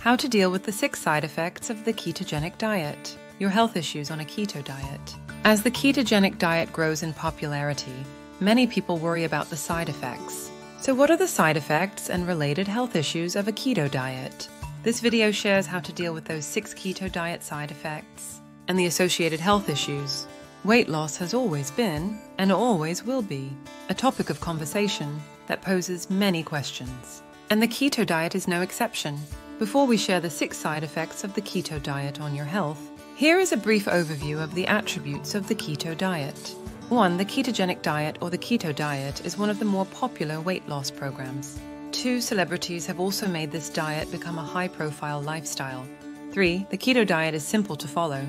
How to deal with the six side effects of the ketogenic diet. Your health issues on a keto diet. As the ketogenic diet grows in popularity, many people worry about the side effects. So, what are the side effects and related health issues of a keto diet? This video shares how to deal with those six keto diet side effects and the associated health issues. Weight loss has always been, and always will be, a topic of conversation that poses many questions. And the keto diet is no exception. Before we share the six side effects of the keto diet on your health, here is a brief overview of the attributes of the keto diet. 1. The ketogenic diet or the keto diet is one of the more popular weight loss programs. Two celebrities have also made this diet become a high profile lifestyle. 3. The keto diet is simple to follow.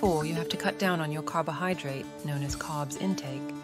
4. You have to cut down on your carbohydrate, known as carbs intake,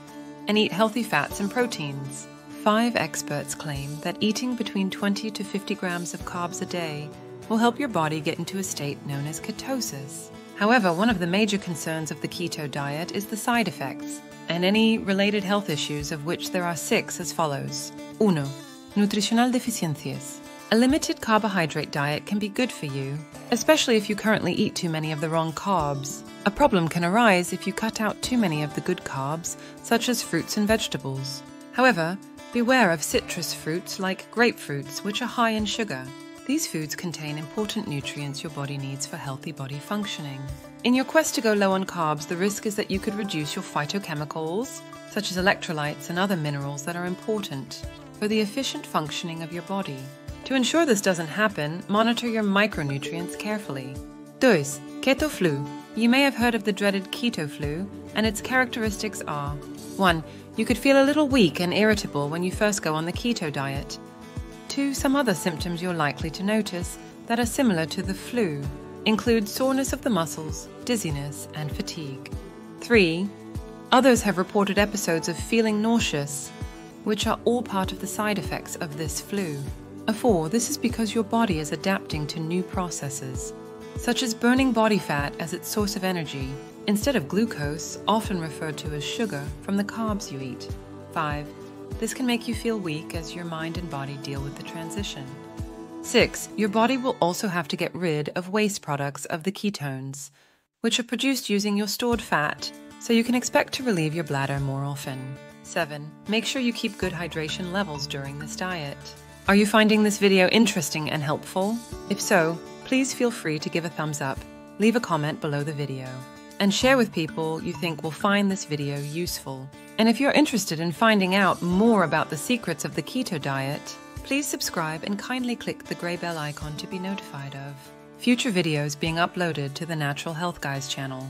and eat healthy fats and proteins. Five experts claim that eating between 20 to 50 grams of carbs a day will help your body get into a state known as ketosis. However, one of the major concerns of the keto diet is the side effects and any related health issues, of which there are six as follows 1. Nutritional deficiencies. A limited carbohydrate diet can be good for you, especially if you currently eat too many of the wrong carbs. A problem can arise if you cut out too many of the good carbs, such as fruits and vegetables. However, beware of citrus fruits like grapefruits, which are high in sugar. These foods contain important nutrients your body needs for healthy body functioning. In your quest to go low on carbs, the risk is that you could reduce your phytochemicals, such as electrolytes and other minerals that are important for the efficient functioning of your body. To ensure this doesn't happen, monitor your micronutrients carefully. 2. Keto flu. You may have heard of the dreaded keto flu, and its characteristics are 1. You could feel a little weak and irritable when you first go on the keto diet. 2. Some other symptoms you're likely to notice that are similar to the flu include soreness of the muscles, dizziness, and fatigue. 3. Others have reported episodes of feeling nauseous, which are all part of the side effects of this flu. A 4. This is because your body is adapting to new processes, such as burning body fat as its source of energy, instead of glucose, often referred to as sugar, from the carbs you eat. 5. This can make you feel weak as your mind and body deal with the transition. 6. Your body will also have to get rid of waste products of the ketones, which are produced using your stored fat, so you can expect to relieve your bladder more often. 7. Make sure you keep good hydration levels during this diet. Are you finding this video interesting and helpful? If so, please feel free to give a thumbs up, leave a comment below the video, and share with people you think will find this video useful. And if you're interested in finding out more about the secrets of the keto diet, please subscribe and kindly click the grey bell icon to be notified of future videos being uploaded to the Natural Health Guys channel.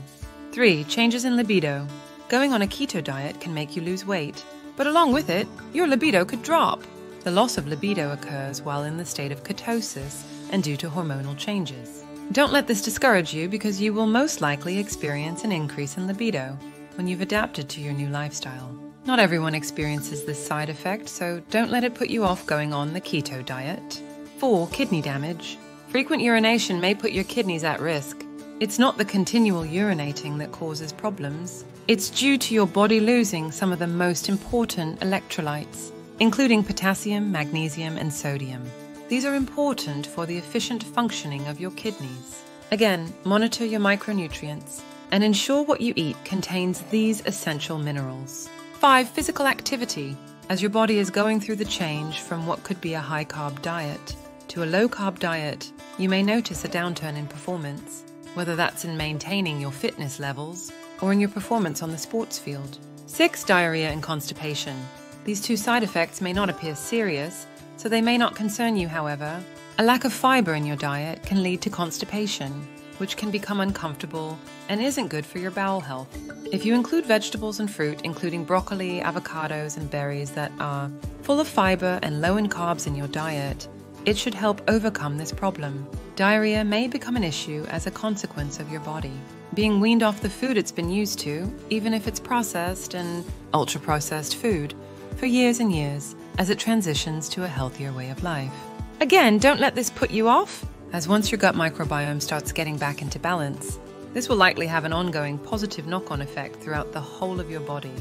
3. Changes in libido. Going on a keto diet can make you lose weight, but along with it, your libido could drop. The loss of libido occurs while in the state of ketosis and due to hormonal changes. Don't let this discourage you because you will most likely experience an increase in libido when you've adapted to your new lifestyle. Not everyone experiences this side effect, so don't let it put you off going on the keto diet. 4. Kidney damage. Frequent urination may put your kidneys at risk. It's not the continual urinating that causes problems. It's due to your body losing some of the most important electrolytes, including potassium, magnesium, and sodium. These are important for the efficient functioning of your kidneys. Again, monitor your micronutrients and ensure what you eat contains these essential minerals. 5. Physical activity. As your body is going through the change from what could be a high carb diet to a low carb diet, you may notice a downturn in performance, whether that's in maintaining your fitness levels or in your performance on the sports field. 6. Diarrhea and constipation. These two side effects may not appear serious, so they may not concern you, however. A lack of fiber in your diet can lead to constipation, which can become uncomfortable and isn't good for your bowel health. If you include vegetables and fruit, including broccoli, avocados, and berries that are full of fiber and low in carbs in your diet, it should help overcome this problem. Diarrhea may become an issue as a consequence of your body being weaned off the food it's been used to, even if it's processed and ultra processed food, for years and years as it transitions to a healthier way of life. Again, don't let this put you off, as once your gut microbiome starts getting back into balance, this will likely have an ongoing positive knock on effect throughout the whole of your body.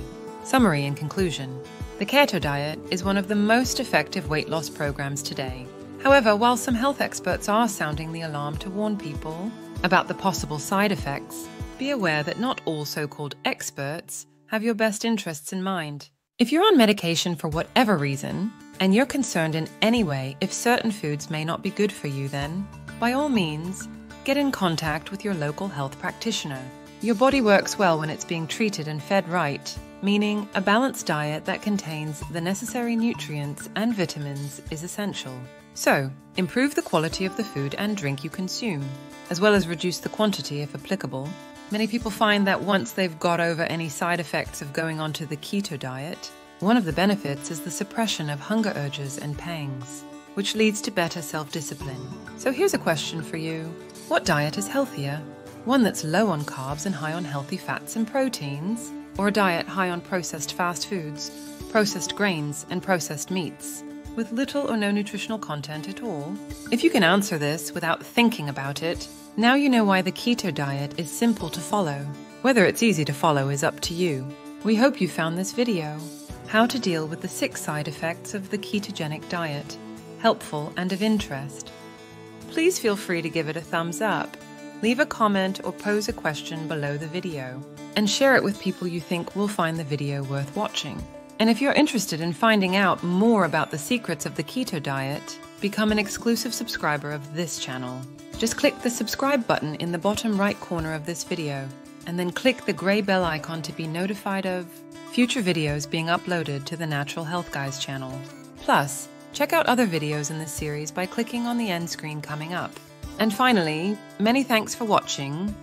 Summary and conclusion The keto diet is one of the most effective weight loss programs today However, while some health experts are sounding the alarm to warn people about the possible side effects, be aware that not all so called experts have your best interests in mind. If you're on medication for whatever reason, and you're concerned in any way if certain foods may not be good for you, then, by all means, get in contact with your local health practitioner. Your body works well when it's being treated and fed right, meaning a balanced diet that contains the necessary nutrients and vitamins is essential. So, improve the quality of the food and drink you consume, as well as reduce the quantity if applicable. Many people find that once they've got over any side effects of going onto the keto diet, one of the benefits is the suppression of hunger urges and pangs, which leads to better self discipline. So here's a question for you What diet is healthier? One that's low on carbs and high on healthy fats and proteins? Or a diet high on processed fast foods, processed grains, and processed meats? with little or no nutritional content at all? If you can answer this without thinking about it, now you know why the keto diet is simple to follow. Whether it's easy to follow is up to you. We hope you found this video, How to Deal with the Six Side Effects of the Ketogenic Diet, helpful and of interest. Please feel free to give it a thumbs up, leave a comment or pose a question below the video, and share it with people you think will find the video worth watching. And if you're interested in finding out more about the secrets of the keto diet, become an exclusive subscriber of this channel. Just click the subscribe button in the bottom right corner of this video, and then click the grey bell icon to be notified of future videos being uploaded to the Natural Health Guys channel. Plus, check out other videos in this series by clicking on the end screen coming up. And finally, many thanks for watching,